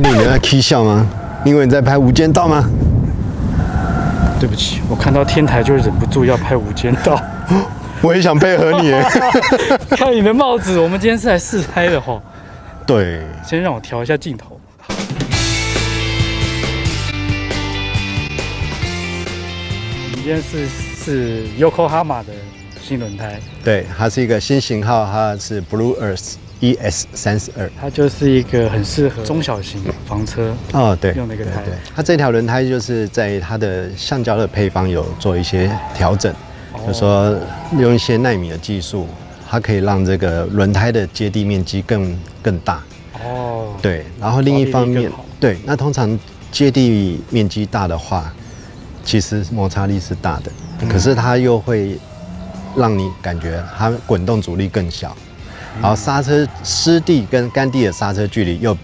你你在 K 笑吗？因为你在拍《无间道》吗？对不起，我看到天台就忍不住要拍《无间道》。我也想配合你。看你的帽子，我们今天是来试拍的哈。对，先让我调一下镜头。我们今天是是 Yokohama 的新轮胎，对，它是一个新型号，它是 Blue Earth ES 三十二。它就是一个很适合中小型房车哦，对，用的一个胎。它这条轮胎就是在它的橡胶的配方有做一些调整，就说用一些纳米的技术，它可以让这个轮胎的接地面积更更大。哦，对，然后另一方面对，那通常接地面积大的话，其实摩擦力是大的，嗯。可是它又会让你感觉它滚动阻力更小，嗯然后刹车湿地跟干地的刹车距离又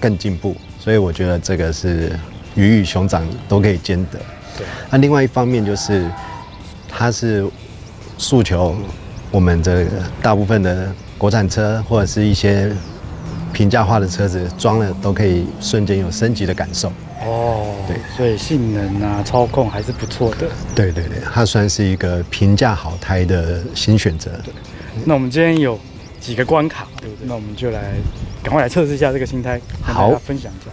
更进步，所以我觉得这个是鱼与熊掌都可以兼得。对，那另外一方面就是它是诉求我们这个大部分的国产车或者是一些平价化的车子装了都可以瞬间有升级的感受。哦，对，所以性能啊、操控还是不错的。对对对，它算是一个平价好胎的新选择。那我们今天有几个关卡，对不对？那我们就来赶快来测试一下这个新胎，跟大好家分享一下。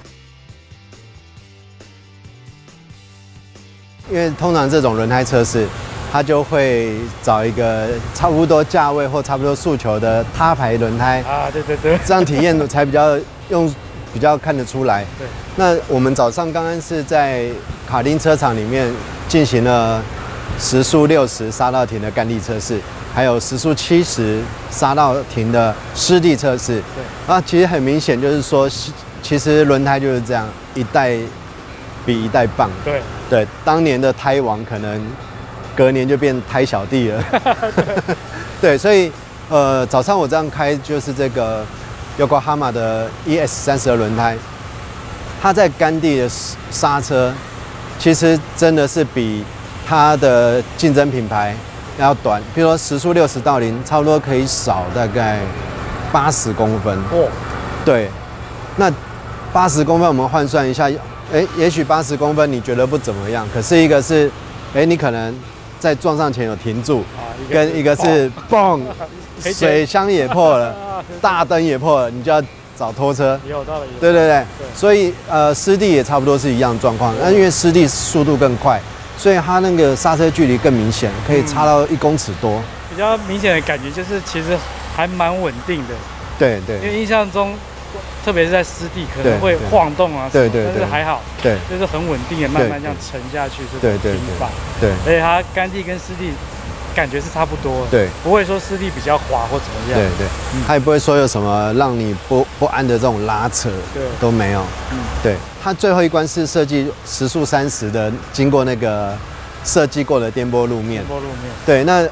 因为通常这种轮胎测试，它就会找一个差不多价位或差不多诉求的他牌轮胎，啊，对对对，这样体验才比较用比较看得出来。对，那我们早上刚刚是在卡丁车场里面进行了时速六十刹到停的干地测试，还有时速七十刹到停的湿地测试。对，啊，其实很明显就是说，其其实轮胎就是这样，一代比一代棒。对，对，当年的胎王可能隔年就变胎小弟了。对，所以呃，早上我这样开就是这个 Yokohama 的 ES 三十二轮胎，它在干地的刹车，其实真的是比它的竞争品牌要短，比如说时速六十到零，差不多可以少大概八十公分。哦，对，那八十公分我们换算一下，哎，也许八十公分你觉得不怎么样，可是一个是，哎，你可能在撞上前有停住，啊，一跟一个是嘣，水箱也破了，大灯也破了，你就要找拖车。也有道理。对对对对，所以呃，湿地也差不多是一样状况，那因为湿地速度更快，所以它那个刹车距离更明显，可以差到一公尺多。比较明显的感觉就是，其实还蛮稳定的，对对。因为印象中，特别是在湿地可能会晃动啊对对对但是还好，对。就是很稳定的，慢慢对这样沉下去这对对种停法，对。而且它干地跟湿地感觉是差不多，对。不会说湿地比较滑或怎么样，对对，它也不会说有什么让你不不安的这种拉扯，对都没有。嗯。对，它最后一关是设计时速三十的，经过那个设计过的颠簸路面。颠。簸路面，对，那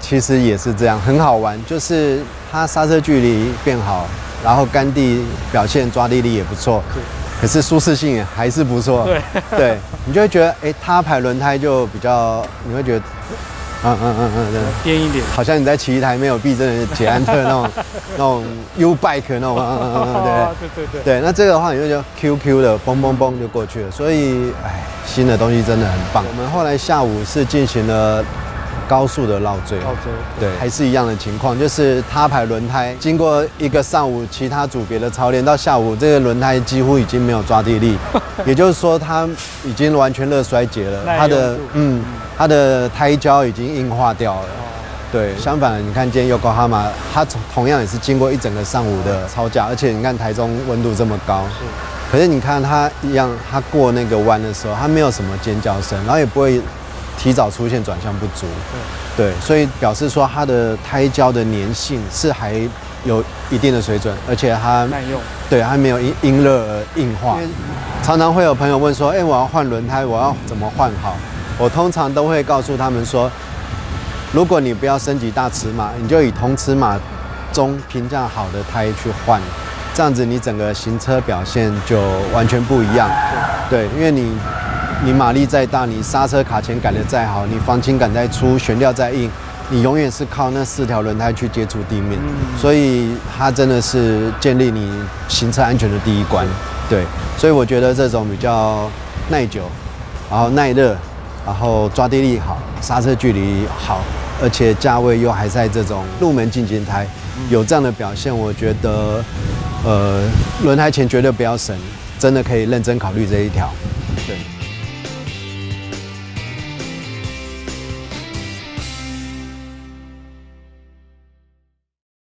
其实也是这样，很好玩，就是它刹车距离变好，然后干地表现抓地力也不错。对，可是舒适性也还是不错。对，对，你就会觉得，哎，它排轮胎就比较，你会觉得，嗯嗯嗯嗯，对。颠一点，好像你在骑一台没有避震的捷安特那种那种 U bike 那种，对对对对，那这个的话，你就觉得 QQ 的嘣嘣嘣就过去了。所以，哎，新的东西真的很棒。我们后来下午是进行了高速的绕锥，绕锥，对，还是一样的情况，就是他牌轮胎，经过一个上午其他组别的操练，到下午这个轮胎几乎已经没有抓地力，也就是说它已经完全热衰竭了，它的嗯，它的胎胶已经硬化掉了。哦，对，相反，你看今天 Yokohama，它同同样也是经过一整个上午的操驾，而且你看台中温度这么高，是，可是你看它一样，它过那个弯的时候，它没有什么尖叫声，然后也不会提早出现转向不足。对，所以表示说它的胎胶的粘性是还有一定的水准，而且它耐用，对还没有因因热而硬化。常常会有朋友问说，哎、我要换轮胎，我要怎么换好？我通常都会告诉他们说，如果你不要升级大尺码，你就以同尺码中评价好的胎去换，这样子你整个行车表现就完全不一样。对，因为你你马力再大，你刹车卡钳改的再好，你防倾杆再粗，悬吊再硬，你永远是靠那四条轮胎去接触地面，嗯。所以它真的是建立你行车安全的第一关。对，所以我觉得这种比较耐久，然后耐热，然后抓地力好，刹车距离好，而且价位又还在这种入门进阶胎，有这样的表现，我觉得，呃，轮胎钱绝对不要省，真的可以认真考虑这一条。